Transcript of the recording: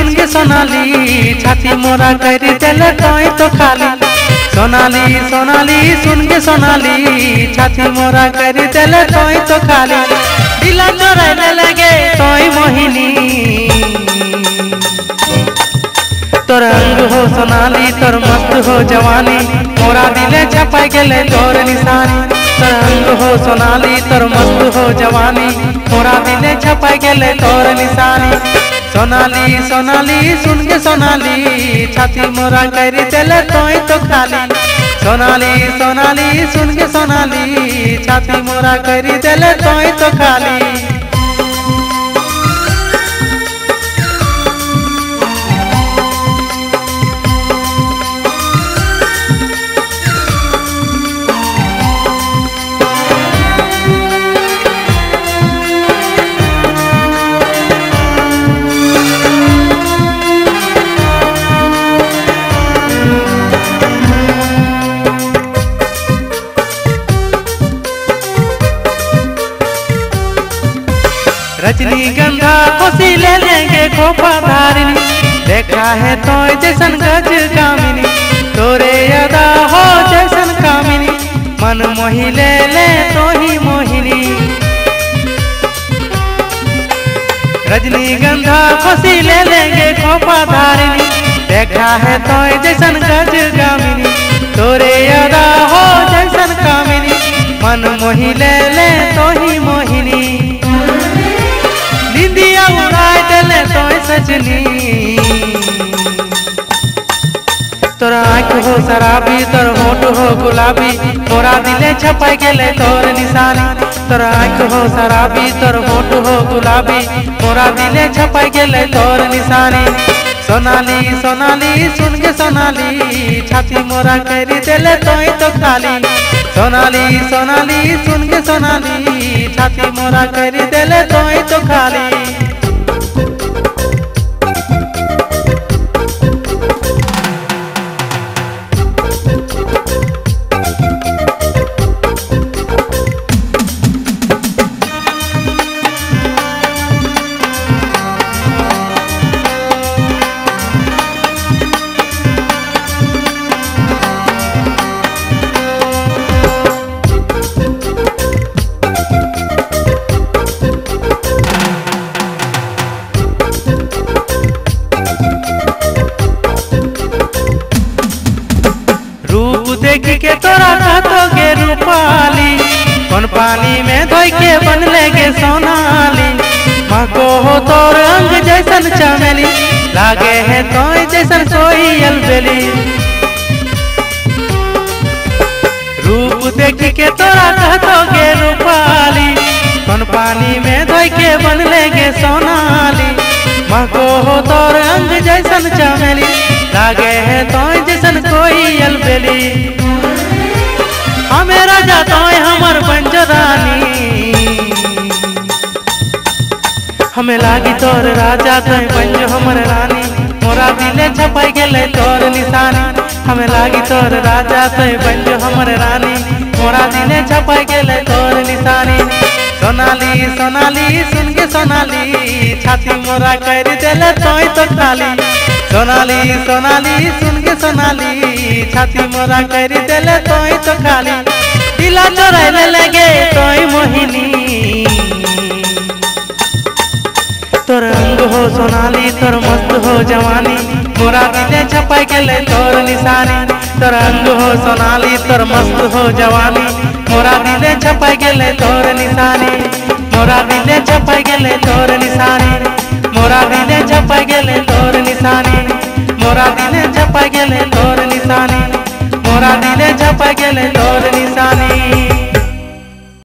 सुन के सोनाली, छाती मोरा कर दिल कोई तो खाली। सोनाली सोनाली सुन के सोनाली, छाती मोरा कर दिल कोई तो खाली। दिला चोराने लगे तोई मोहिनी। तोर अंग हो सोनाली, तोर मस्त हो जवानी। मोरा दिले छपाई गेले तोर निशानी। तोर अंग हो सोनाली, तोर मस्त हो जवानी। मोरा दिले छपा गेले तोर निशानी। सोनाली सोनाली सुन के सोनाली, छाती मोरा कर दिले तोय तो खाली। सोनाली सोनाली सुन के सोनाली, छाती मोरा कर दिले तोय रजनीगंधा खुशी ले लेंगे खोपा धारिनी देखा है तो जैसन गज कामिनी तोरे अदा हो जैसन कामिनी। मन मोही ले ले तो ही मोहिनी। रजनीगंधा खुशी ले लेंगे खोपा धारिनी देखा है तो जैसन गज कामिनी सजनी तोर आँख हो शराबी, तोर होठ हो गुलाबी मोरा दिले छपाई गेले तोर निशानी। तोर आँख हो शराबी, तोर होठ हो गुलाबी मोरा दिले छपाई गेले तोर निशानी। सोनाली सोनाली, सुन के सोनाली, छाती मोरा कर दिले तोय तो खाली सोनाली सोनाली, सुन के सोनाली, छाती मोरा कर दिले तोय तो खाली रूप देख के तोरा कहतोगे रूपाली। कौन पानी में धोई के बन लेगे सोनाली मको हो तोर अंग जैसन चमेली। लागे है तो जैसन कोई अलबेली। रूप देख के तोरा कहतोगे रूपाली। कौन पानी में धोई के बन लेगे सोनाली मको हो तोर अंग जैसन चमेली। लागे है तो जैसन कोई अलबेली। हमें राजा तो हमर पंजरानी। हमें लागी तोर राजा तो पंज हमर रानी। मोरा दिले छपाई गेले तोर निशानी। हमें लागी तोर राजा तो पंज हमर रानी। मोरा दिले छपाई गेले तोर सोनाली सोनाली सुन के सोनाली, छाती मोरा कर दिले तोय तो खाली सोनाली सोनाली सुन के सोनाली, छाती मोरा कर दिले तोय तो खाली दिला चोराने लगे तोय मोहिनी। तोर अंग हो सोनाली, तोर मस्त हो जवानी। मोरा दिले छपाई गेले तोर निशानी। तोर अंग हो सोनाली, तोर मस्त हो जवानी। मोरा दिले छपाई गेले तोर निशानी। मोरा दिले छपाई गेले तोर निशानी। मोरा दिले छपाई गेले तोर निशानी। मोरा दिले छपाई गेले तोर निशानी। मोरा दिले छपाई गेले तोर निशानी।